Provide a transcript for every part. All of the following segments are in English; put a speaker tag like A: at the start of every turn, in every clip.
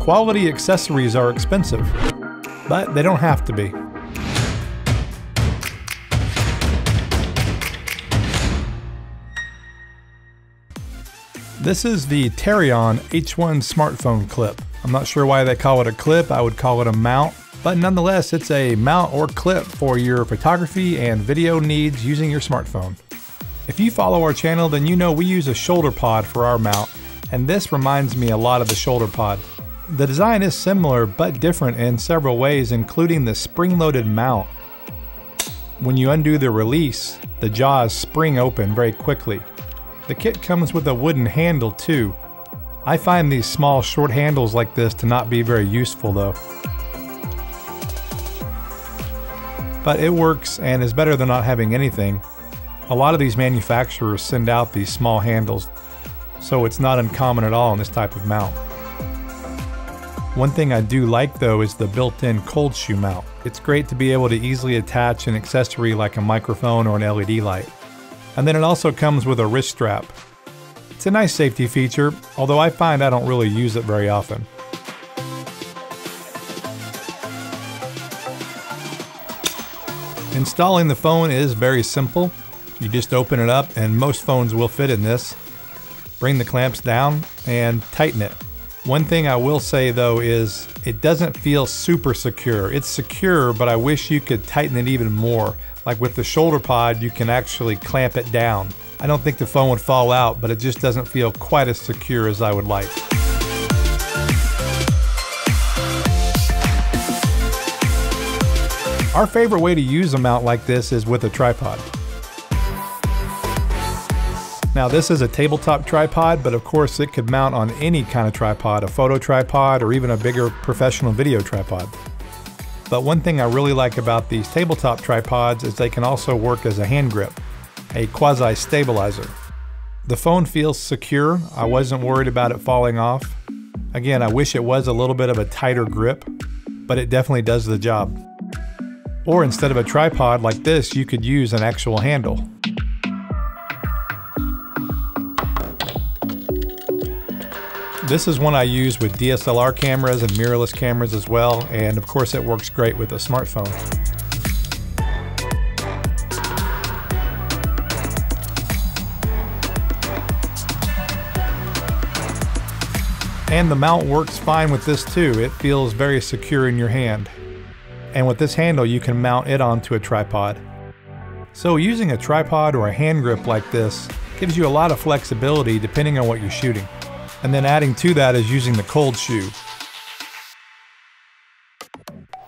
A: Quality accessories are expensive, but they don't have to be. This is the Tarion H1 smartphone clip. I'm not sure why they call it a clip, I would call it a mount, but nonetheless it's a mount or clip for your photography and video needs using your smartphone. If you follow our channel then you know we use a Shoulderpod for our mount and this reminds me a lot of the Shoulderpod. The design is similar but different in several ways including the spring-loaded mount. When you undo the release, the jaws spring open very quickly the kit comes with a wooden handle too. I find these small short handles like this to not be very useful though. But it works and is better than not having anything. A lot of these manufacturers send out these small handles, so it's not uncommon at all in this type of mount. One thing I do like though is the built-in cold shoe mount. It's great to be able to easily attach an accessory like a microphone or an LED light. And then it also comes with a wrist strap. It's a nice safety feature, although I find I don't really use it very often. Installing the phone is very simple. You just open it up and most phones will fit in this. Bring the clamps down and tighten it. One thing I will say though is it doesn't feel super secure. It's secure, but I wish you could tighten it even more. Like with the Shoulderpod, you can actually clamp it down. I don't think the phone would fall out, but it just doesn't feel quite as secure as I would like. Our favorite way to use a mount like this is with a tripod. Now this is a tabletop tripod, but of course it could mount on any kind of tripod, a photo tripod or even a bigger professional video tripod. But one thing I really like about these tabletop tripods is they can also work as a hand grip, a quasi-stabilizer. The phone feels secure, I wasn't worried about it falling off. Again, I wish it was a little bit of a tighter grip, but it definitely does the job. Or instead of a tripod like this, you could use an actual handle. This is one I use with DSLR cameras and mirrorless cameras as well, and of course it works great with a smartphone. And the mount works fine with this too. It feels very secure in your hand. And with this handle, you can mount it onto a tripod. So using a tripod or a hand grip like this gives you a lot of flexibility depending on what you're shooting. And then adding to that is using the cold shoe.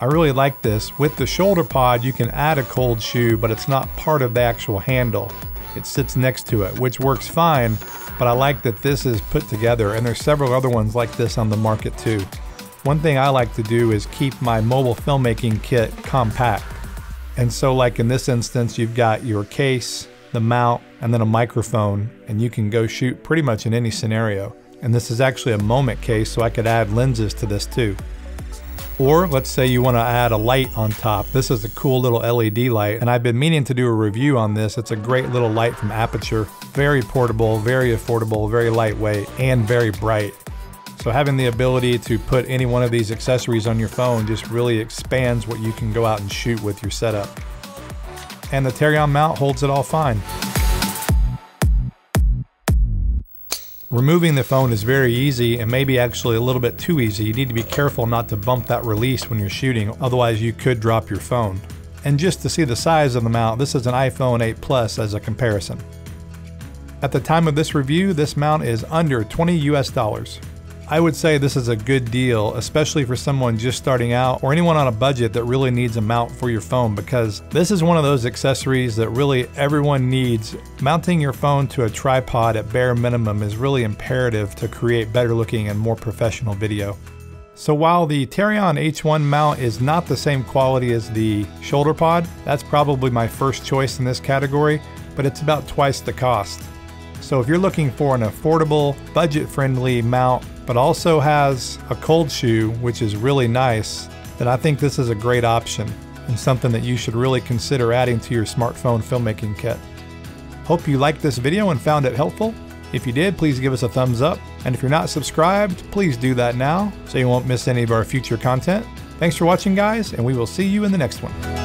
A: I really like this. With the Shoulderpod, you can add a cold shoe, but it's not part of the actual handle. It sits next to it, which works fine, but I like that this is put together, and there's several other ones like this on the market too. One thing I like to do is keep my mobile filmmaking kit compact. And so like in this instance, you've got your case, the mount, and then a microphone, and you can go shoot pretty much in any scenario. And this is actually a moment case, so I could add lenses to this too. Or let's say you want to add a light on top. This is a cool little LED light, and I've been meaning to do a review on this. It's a great little light from Aputure. Very portable, very affordable, very lightweight, and very bright. So having the ability to put any one of these accessories on your phone just really expands what you can go out and shoot with your setup. And the Tarion mount holds it all fine. Removing the phone is very easy and maybe actually a little bit too easy. You need to be careful not to bump that release when you're shooting, otherwise you could drop your phone. And just to see the size of the mount, this is an iPhone 8 Plus as a comparison. At the time of this review, this mount is under 20 US dollars. I would say this is a good deal, especially for someone just starting out or anyone on a budget that really needs a mount for your phone because this is one of those accessories that really everyone needs. Mounting your phone to a tripod at bare minimum is really imperative to create better looking and more professional video. So while the Tarion H1 mount is not the same quality as the Shoulderpod, that's probably my first choice in this category, but it's about twice the cost. So if you're looking for an affordable, budget-friendly mount but also has a cold shoe, which is really nice, then I think this is a great option and something that you should really consider adding to your smartphone filmmaking kit. Hope you liked this video and found it helpful. If you did, please give us a thumbs up, And if you're not subscribed, please do that now so you won't miss any of our future content. Thanks for watching, guys, and we will see you in the next one.